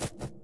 You